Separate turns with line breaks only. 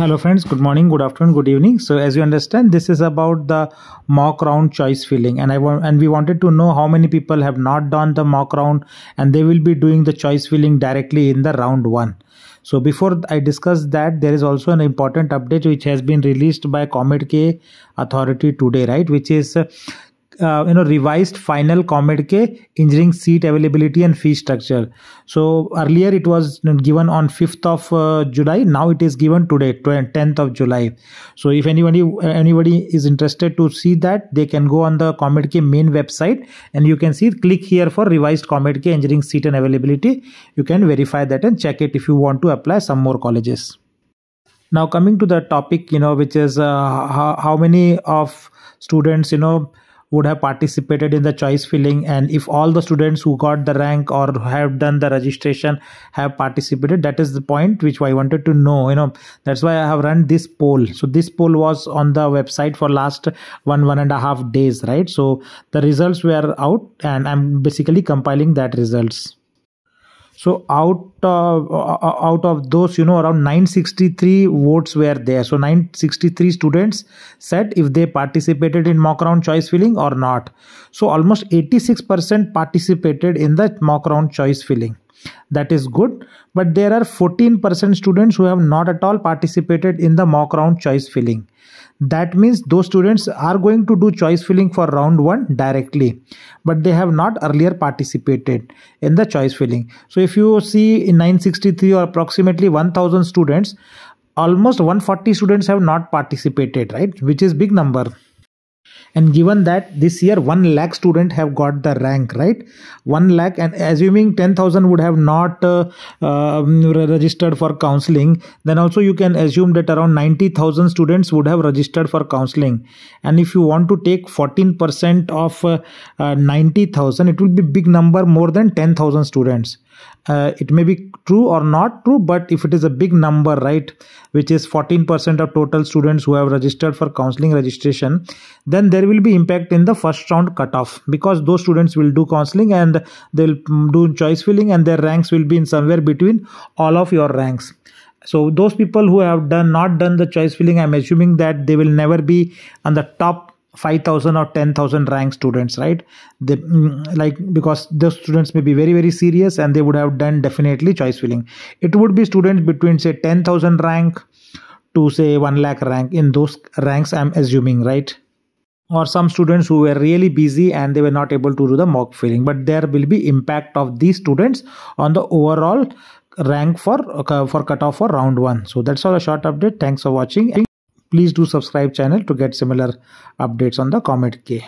Hello friends, good morning, good afternoon, good evening. So as you understand, this is about the mock round choice filling and I want and we wanted to know how many people have not done the mock round and they will be doing the choice filling directly in the round 1. So before I discuss that, there is also an important update which has been released by COMEDK authority today, right? Which is uh, you know revised final COMEDK engineering seat availability and fee structure. So earlier it was given on 5th of uh, july. Now it is given today 10th of july. So if anybody anybody is interested to see that they can go on the COMEDK main website and you can see click here for revised COMEDK engineering seat and availability. You can verify that and check it if you want to apply some more colleges. Now coming to the topic you know which is uh, how, how many of students you know would have participated in the choice filling and if all the students who got the rank or have done the registration have participated that is the point which i wanted to know you know. That's why i have run this poll. So this poll was on the website for last one one and a half days right? So the results were out and i'm basically compiling that results so out uh, uh, out of those you know around 963 votes were there. So 963 students said if they participated in mock round choice filling or not. So almost 86% participated in the mock round choice filling. That is good. But there are 14% students who have not at all participated in the mock round choice filling that means those students are going to do choice filling for round 1 directly but they have not earlier participated in the choice filling. So if you see in 963 or approximately 1000 students almost 140 students have not participated right? Which is big number and given that this year 1 lakh student have got the rank right? 1 lakh and assuming 10000 would have not uh, uh, registered for counseling then also you can assume that around 90000 students would have registered for counseling. And if you want to take 14% of uh, uh 90000 it will be big number more than 10000 students. Uh, it may be true or not true but if it is a big number right which is 14% of total students who have registered for counseling registration then there will be impact in the first round cutoff because those students will do counseling and they'll mm, do choice filling and their ranks will be in somewhere between all of your ranks. So those people who have done not done the choice filling i'm assuming that they will never be on the top 5000 or 10000 rank students right? They mm, like because those students may be very very serious and they would have done definitely choice filling. It would be students between say 10000 rank to say 1 lakh rank in those ranks i'm assuming right or some students who were really busy and they were not able to do the mock filling. But there will be impact of these students on the overall rank for uh, for cutoff for round 1 so that's all a short update. Thanks for watching. Please do subscribe channel to get similar updates on the COMEDK